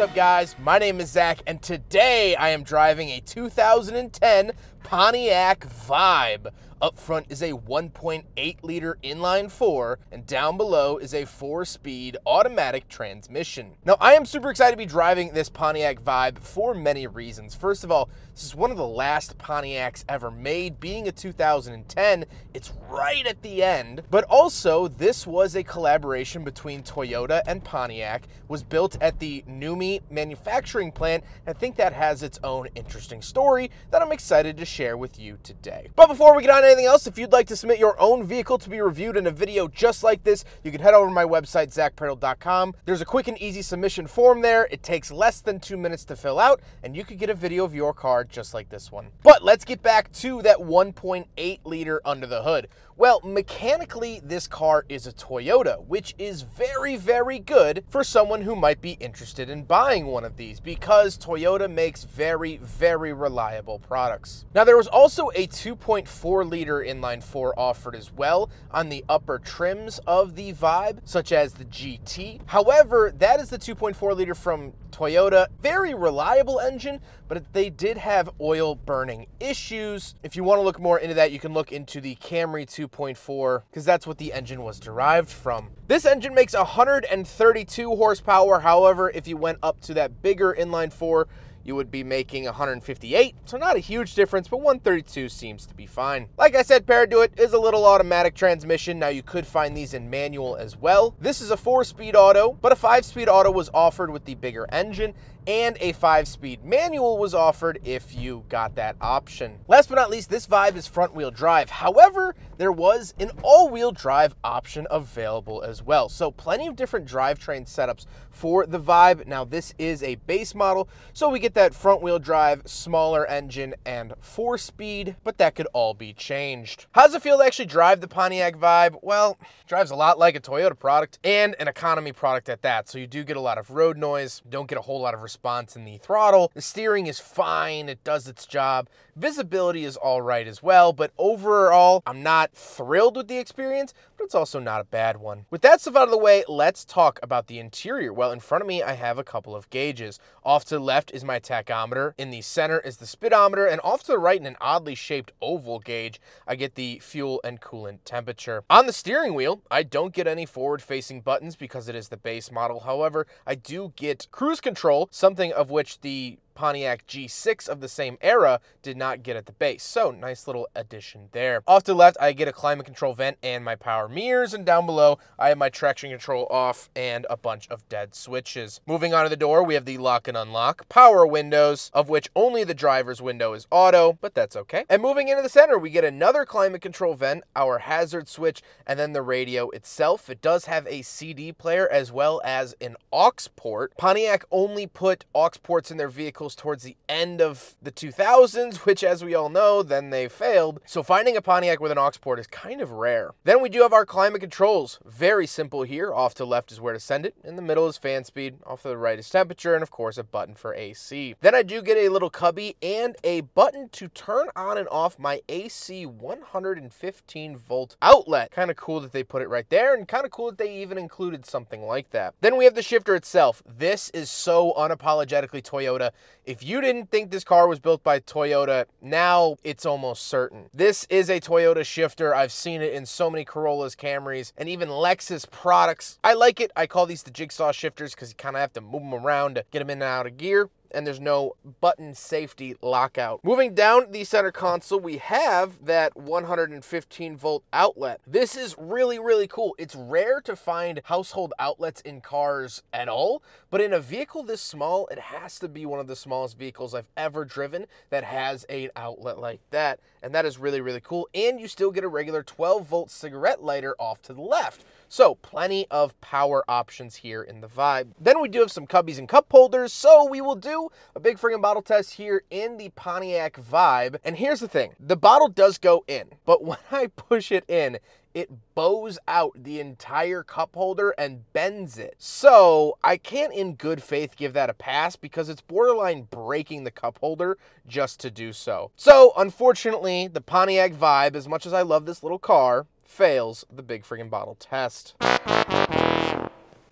up, guys? My name is Zack, and today I am driving a 2010 Pontiac Vibe. Up front is a 1.8 liter inline four, and down below is a four speed automatic transmission. Now, I am super excited to be driving this Pontiac Vibe for many reasons. First of all, this is one of the last Pontiacs ever made, being a 2010. It's right at the end, but also this was a collaboration between Toyota and Pontiac, was built at the NUMMI manufacturing plant. I think that has its own interesting story that I'm excited to share with you today. But before we get on anything else, if you'd like to submit your own vehicle to be reviewed in a video just like this, you can head over to my website, zackpradel.com. There's a quick and easy submission form there. It takes less than two minutes to fill out, and you could get a video of your car just like this one. But let's get back to that 1.8 liter under the hood. Well, mechanically, this car is a Toyota, which is very, very good for someone who might be interested in buying one of these because Toyota makes very, very reliable products. Now, there was also a 2.4 liter inline four offered as well on the upper trims of the Vibe, such as the GT. However, that is the 2.4 liter from Toyota. Very reliable engine, but they did have oil burning issues. If you want to look more into that, you can look into the Camry 2.4 because that's what the engine was derived from. This engine makes 132 horsepower. However, if you went up to that bigger inline four, you would be making 158. So not a huge difference, but 132 seems to be fine. Like I said, Paraduit is a little automatic transmission. Now you could find these in manual as well. This is a four speed auto, but a five speed auto was offered with the bigger engine and a five speed manual was offered if you got that option. Last but not least, this Vibe is front wheel drive. However, there was an all wheel drive option available as well. So plenty of different drivetrain setups for the Vibe. Now this is a base model, so we get that front wheel drive, smaller engine, and four speed, but that could all be changed. How does it feel to actually drive the Pontiac Vibe? Well, drives a lot like a Toyota product and an economy product at that. So you do get a lot of road noise, don't get a whole lot of response in the throttle. The steering is fine, it does its job. Visibility is all right as well, but overall, I'm not thrilled with the experience, but it's also not a bad one. With that stuff out of the way, let's talk about the interior. Well, in front of me, I have a couple of gauges. Off to the left is my tachometer. In the center is the speedometer, and off to the right in an oddly shaped oval gauge, I get the fuel and coolant temperature. On the steering wheel, I don't get any forward-facing buttons because it is the base model. However, I do get cruise control, something of which the Pontiac G6 of the same era did not get at the base. So nice little addition there. Off to the left, I get a climate control vent and my power mirrors. And down below, I have my traction control off and a bunch of dead switches. Moving on to the door, we have the lock and unlock, power windows, of which only the driver's window is auto, but that's okay. And moving into the center, we get another climate control vent, our hazard switch, and then the radio itself. It does have a CD player as well as an aux port. Pontiac only put aux ports in their vehicles towards the end of the 2000s, which as we all know, then they failed. So finding a Pontiac with an aux port is kind of rare. Then we do have our climate controls. Very simple here. Off to left is where to send it. In the middle is fan speed. Off to the right is temperature. And of course, a button for AC. Then I do get a little cubby and a button to turn on and off my AC 115 volt outlet. Kind of cool that they put it right there and kind of cool that they even included something like that. Then we have the shifter itself. This is so unapologetically Toyota. If you didn't think this car was built by Toyota, now it's almost certain. This is a Toyota shifter. I've seen it in so many Corollas, Camrys, and even Lexus products. I like it. I call these the jigsaw shifters because you kind of have to move them around to get them in and out of gear and there's no button safety lockout. Moving down the center console, we have that 115 volt outlet. This is really, really cool. It's rare to find household outlets in cars at all, but in a vehicle this small, it has to be one of the smallest vehicles I've ever driven that has an outlet like that. And that is really, really cool. And you still get a regular 12 volt cigarette lighter off to the left. So plenty of power options here in the Vibe. Then we do have some cubbies and cup holders. So we will do a big friggin' bottle test here in the Pontiac Vibe. And here's the thing, the bottle does go in, but when I push it in, it bows out the entire cup holder and bends it. So I can't in good faith give that a pass because it's borderline breaking the cup holder just to do so. So unfortunately, the Pontiac Vibe, as much as I love this little car, fails the big friggin' bottle test.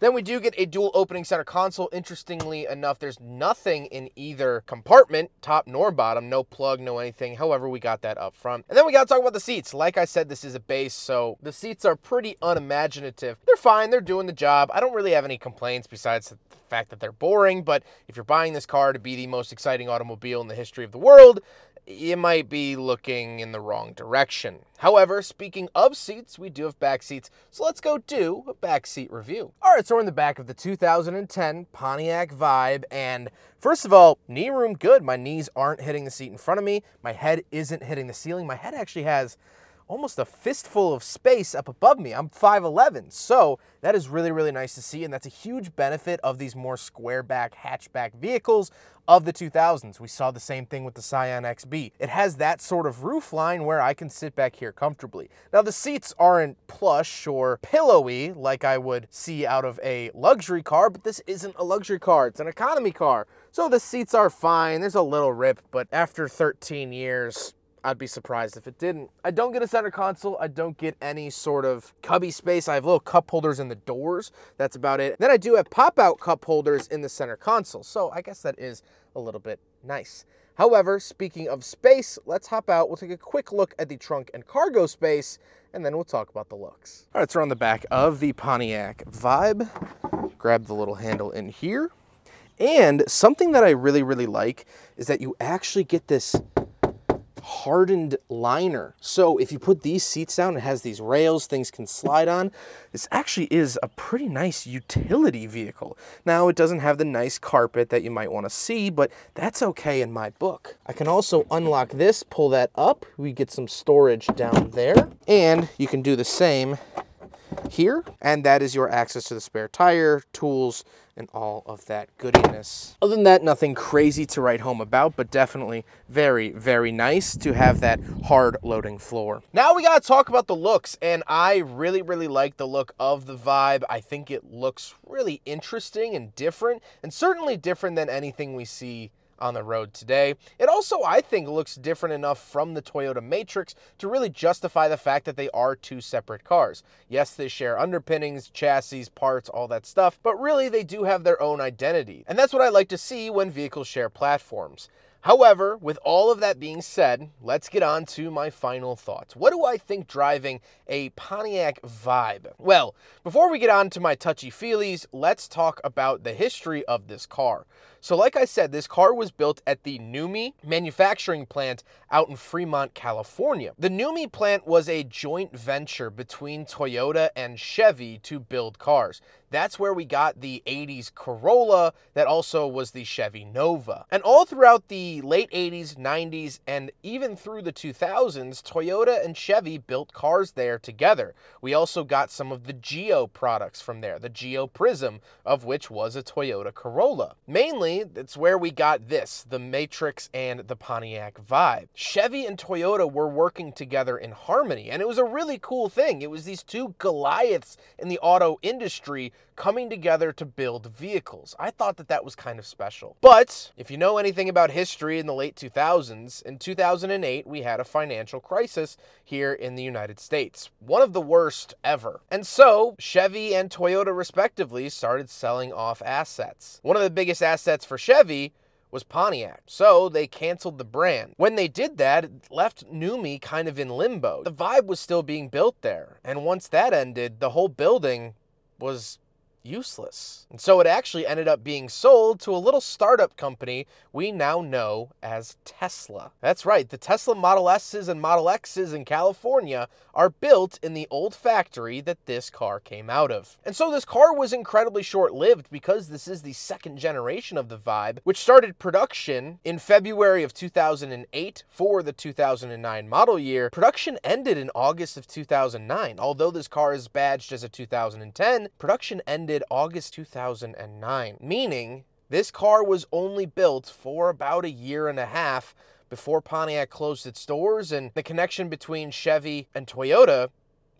Then we do get a dual opening center console. Interestingly enough, there's nothing in either compartment, top nor bottom, no plug, no anything. However, we got that up front. And then we got to talk about the seats. Like I said, this is a base, so the seats are pretty unimaginative. They're fine, they're doing the job. I don't really have any complaints besides the fact that they're boring, but if you're buying this car to be the most exciting automobile in the history of the world, you might be looking in the wrong direction. However, speaking of seats, we do have back seats, so let's go do a back seat review. All right, so we're in the back of the 2010 Pontiac Vibe, and first of all, knee room good. My knees aren't hitting the seat in front of me. My head isn't hitting the ceiling. My head actually has almost a fistful of space up above me. I'm 5'11", so that is really, really nice to see, and that's a huge benefit of these more square back hatchback vehicles of the 2000s. We saw the same thing with the Scion XB. It has that sort of roof line where I can sit back here comfortably. Now the seats aren't plush or pillowy like I would see out of a luxury car, but this isn't a luxury car, it's an economy car. So the seats are fine, there's a little rip, but after 13 years, I'd be surprised if it didn't. I don't get a center console. I don't get any sort of cubby space. I have little cup holders in the doors. That's about it. Then I do have pop-out cup holders in the center console. So I guess that is a little bit nice. However, speaking of space, let's hop out. We'll take a quick look at the trunk and cargo space, and then we'll talk about the looks. All right, so we're on the back of the Pontiac Vibe. Grab the little handle in here. And something that I really, really like is that you actually get this hardened liner. So if you put these seats down, it has these rails, things can slide on. This actually is a pretty nice utility vehicle. Now it doesn't have the nice carpet that you might want to see, but that's okay in my book. I can also unlock this, pull that up. We get some storage down there. And you can do the same here, and that is your access to the spare tire, tools, and all of that goodiness. Other than that, nothing crazy to write home about, but definitely very, very nice to have that hard loading floor. Now we gotta talk about the looks, and I really, really like the look of the Vibe. I think it looks really interesting and different, and certainly different than anything we see on the road today. It also, I think, looks different enough from the Toyota Matrix to really justify the fact that they are two separate cars. Yes, they share underpinnings, chassis, parts, all that stuff, but really they do have their own identity. And that's what I like to see when vehicles share platforms. However, with all of that being said, let's get on to my final thoughts. What do I think driving a Pontiac Vibe? Well, before we get on to my touchy feelies, let's talk about the history of this car. So, like I said, this car was built at the NUMMI manufacturing plant out in Fremont, California. The NUMMI plant was a joint venture between Toyota and Chevy to build cars. That's where we got the 80s Corolla that also was the Chevy Nova. And all throughout the late 80s, 90s, and even through the 2000s, Toyota and Chevy built cars there together. We also got some of the Geo products from there, the Geo Prizm, of which was a Toyota Corolla. Mainly, it's where we got this, the Matrix and the Pontiac Vibe. Chevy and Toyota were working together in harmony, and it was a really cool thing. It was these two Goliaths in the auto industry coming together to build vehicles. I thought that that was kind of special. But if you know anything about history in the late 2000s, in 2008 we had a financial crisis here in the United States, one of the worst ever. And so Chevy and Toyota respectively started selling off assets. One of the biggest assets for Chevy was Pontiac. So they canceled the brand. When they did that, it left NUMMI kind of in limbo. The vibe was still being built there. And once that ended, the whole building was useless. And so it actually ended up being sold to a little startup company we now know as Tesla. That's right, the Tesla Model S's and Model X's in California are built in the old factory that this car came out of. And so this car was incredibly short-lived because this is the second generation of the Vibe, which started production in February of 2008 for the 2009 model year. Production ended in August of 2009. Although this car is badged as a 2010, production ended ended August 2009, meaning this car was only built for about a year and a half before Pontiac closed its doors and the connection between Chevy and Toyota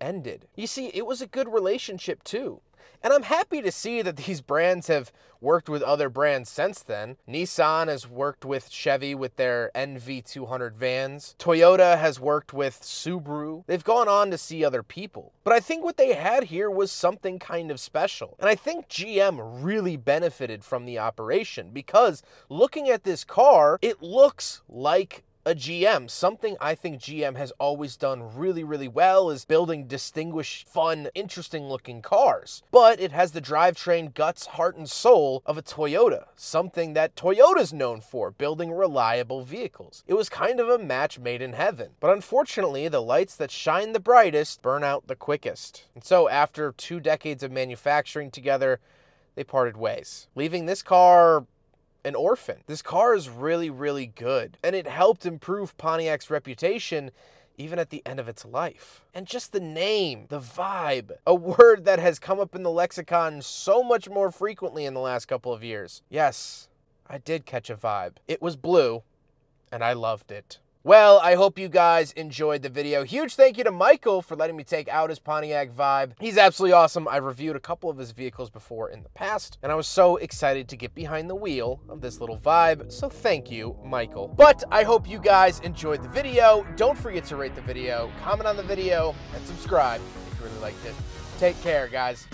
ended. You see, it was a good relationship too. And I'm happy to see that these brands have worked with other brands since then. Nissan has worked with Chevy with their NV200 vans. Toyota has worked with Subaru. They've gone on to see other people. But I think what they had here was something kind of special. And I think GM really benefited from the operation because looking at this car, it looks like a GM. Something I think GM has always done really, really well is building distinguished, fun, interesting looking cars. But it has the drivetrain, guts, heart, and soul of a Toyota, something that Toyota's known for, building reliable vehicles. It was kind of a match made in heaven. But unfortunately, the lights that shine the brightest burn out the quickest. And so after two decades of manufacturing together, they parted ways, leaving this car an orphan. This car is really, really good, and it helped improve Pontiac's reputation even at the end of its life. And just the name, the vibe, a word that has come up in the lexicon so much more frequently in the last couple of years. Yes, I did catch a vibe. It was blue, and I loved it. Well, I hope you guys enjoyed the video. Huge thank you to Michael for letting me take out his Pontiac Vibe. He's absolutely awesome. I've reviewed a couple of his vehicles before in the past, and I was so excited to get behind the wheel of this little Vibe, so thank you, Michael. But I hope you guys enjoyed the video. Don't forget to rate the video, comment on the video, and subscribe if you really liked it. Take care, guys.